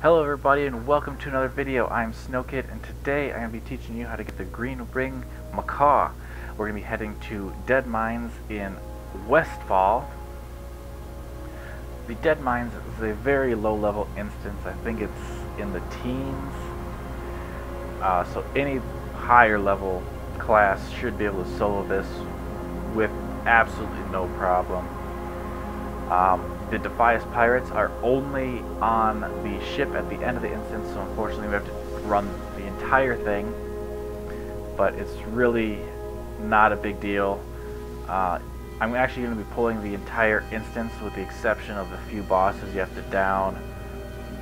Hello everybody and welcome to another video. I'm Snokid and today I'm going to be teaching you how to get the Green Wing Macaw. We're going to be heading to Deadmines in Westfall. The Deadmines is a very low level instance. I think it's in the teens. Uh, so any higher level class should be able to solo this with absolutely no problem. Um, the Defias Pirates are only on the ship at the end of the instance, so unfortunately we have to run the entire thing. But it's really not a big deal. Uh, I'm actually going to be pulling the entire instance with the exception of the few bosses you have to down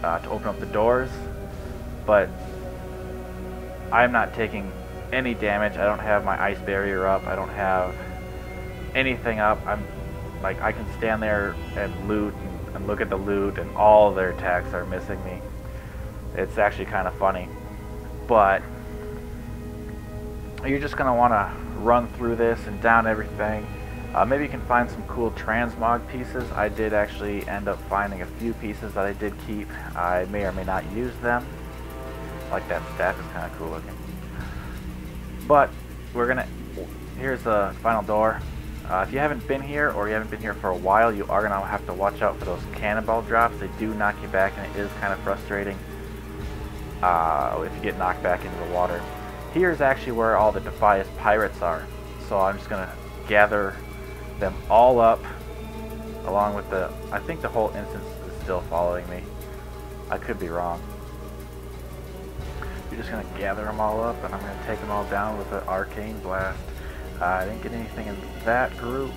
uh, to open up the doors. But I'm not taking any damage. I don't have my ice barrier up. I don't have anything up. I'm like I can stand there and loot and, and look at the loot and all their attacks are missing me. It's actually kind of funny. But you're just going to want to run through this and down everything. Uh, maybe you can find some cool transmog pieces. I did actually end up finding a few pieces that I did keep. I may or may not use them. Like that staff is kind of cool looking. But we're going to... Here's the final door. Uh, if you haven't been here or you haven't been here for a while, you are going to have to watch out for those cannonball drops. They do knock you back and it is kind of frustrating uh, if you get knocked back into the water. Here's actually where all the Defias pirates are. So I'm just going to gather them all up along with the... I think the whole instance is still following me. I could be wrong. You're just going to gather them all up and I'm going to take them all down with an arcane blast. I didn't get anything in that group.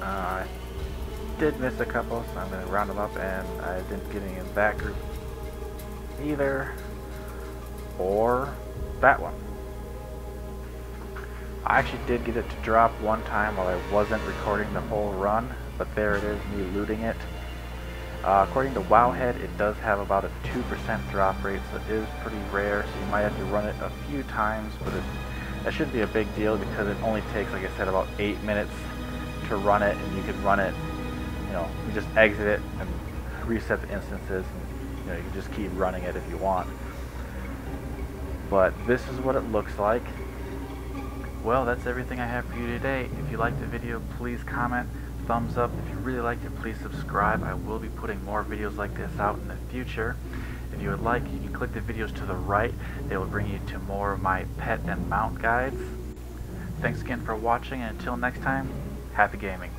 Uh, I did miss a couple, so I'm going to round them up, and I didn't get any in that group either, or that one. I actually did get it to drop one time while I wasn't recording the whole run, but there it is, me looting it. Uh, according to Wowhead, it does have about a 2% drop rate, so it is pretty rare, so you might have to run it a few times, but it's that shouldn't be a big deal because it only takes, like I said, about eight minutes to run it, and you can run it, you know, you just exit it and reset the instances, and you know, you can just keep running it if you want. But this is what it looks like. Well, that's everything I have for you today. If you liked the video, please comment, thumbs up. If you really liked it, please subscribe. I will be putting more videos like this out in the future. You would like, you can click the videos to the right. They will bring you to more of my pet and mount guides. Thanks again for watching, and until next time, happy gaming.